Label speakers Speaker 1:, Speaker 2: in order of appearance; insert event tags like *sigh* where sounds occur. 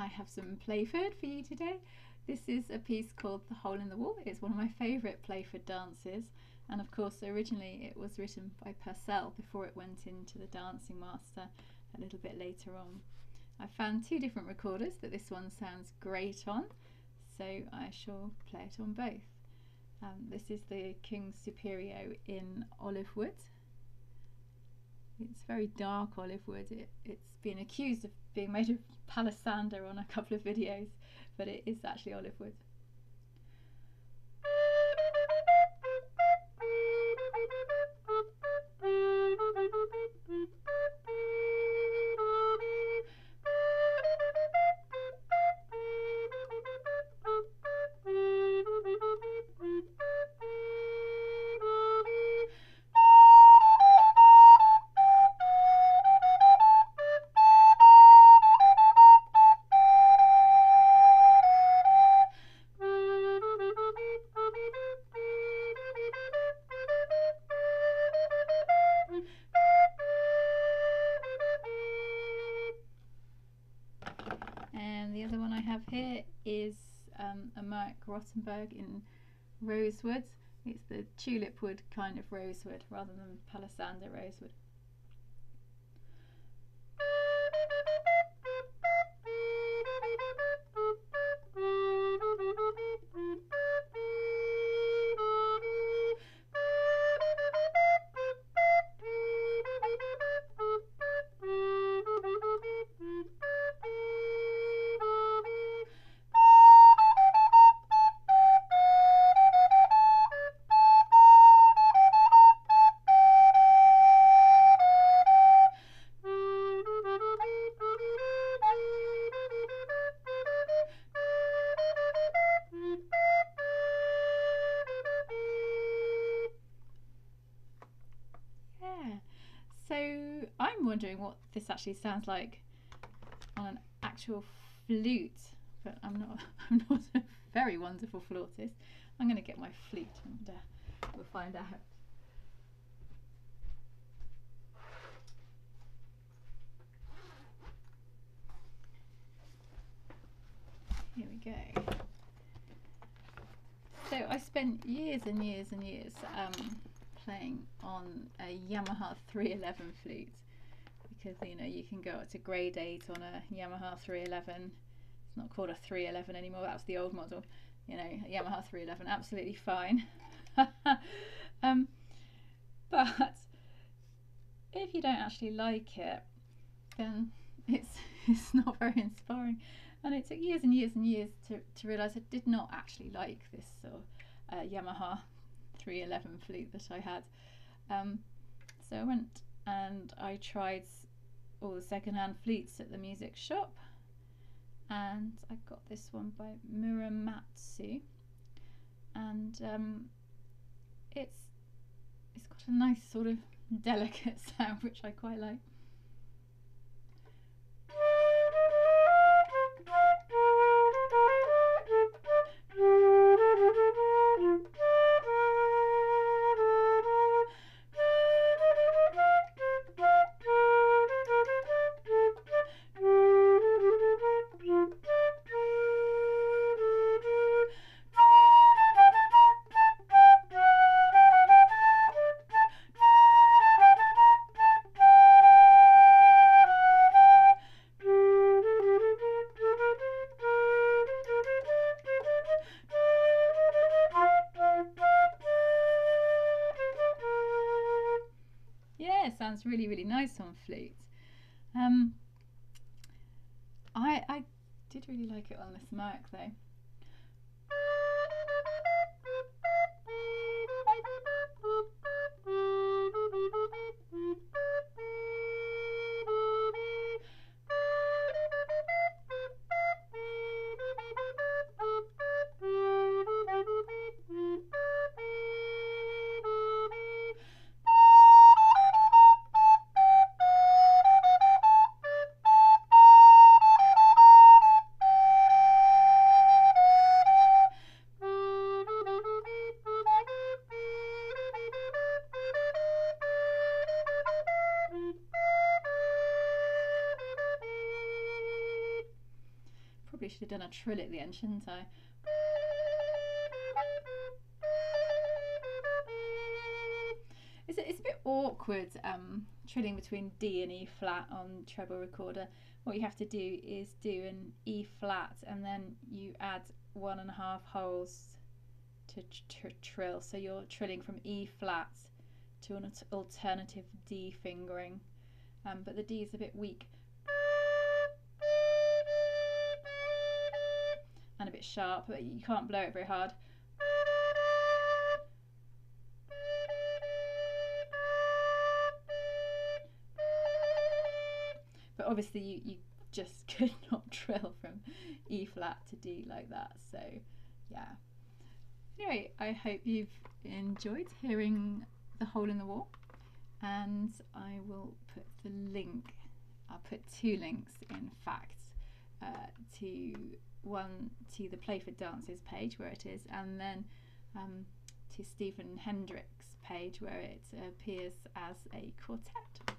Speaker 1: I have some Playford for you today. This is a piece called The Hole in the Wall. It's one of my favourite Playford dances and of course originally it was written by Purcell before it went into the Dancing Master a little bit later on. I found two different recorders that this one sounds great on so I shall play it on both. Um, this is the Küng Superio in olive wood it's very dark olive wood. It, it's been accused of being made of palisander on a couple of videos, but it is actually olive wood. Have here is um, a Moeck Rottenburgh in rosewood. It's the tulip wood kind of rosewood rather than palisander rosewood. So I'm wondering what this actually sounds like on an actual flute, but I'm not. *laughs* I'm not a very wonderful flautist. I'm going to get my flute and uh, we'll find out. Here we go. So I spent years and years and years um, playing on a Yamaha 311 flute. Because you know you can go up to grade 8 on a Yamaha 311 it's not called a 311 anymore that's the old model. You know Yamaha 311 absolutely fine. *laughs* Um, but if you don't actually like it then it's *laughs* it's not very inspiring. And it took years and years and years to, to realize I did not actually like this uh, Yamaha 311 flute that I had. Um, so I went and I tried all the second-hand flutes at the music shop and I got this one by Muramatsu and um, it's it's got a nice sort of *laughs* delicate sound which I quite like. Sounds really really nice on flute. Um, I I did really like it on this Moeck though. Should have done a trill at the end, shouldn't I? It's a, it's a bit awkward um, trilling between D and E flat on treble recorder. What you have to do is do an E flat and then you add one and a half holes to tr trill. So you're trilling from E flat to an alternative D fingering, um, but the D is a bit weak. And a bit sharp, but you can't blow it very hard. but obviously you, you just *laughs* could not trill from E flat to D like that so yeah anyway I hope you've enjoyed hearing the hole in the wall and I will put the link I'll put two links in fact uh, to one to the Playford Dances page where it is and then um, to Stephen Hendricks' page where it appears as a quartet.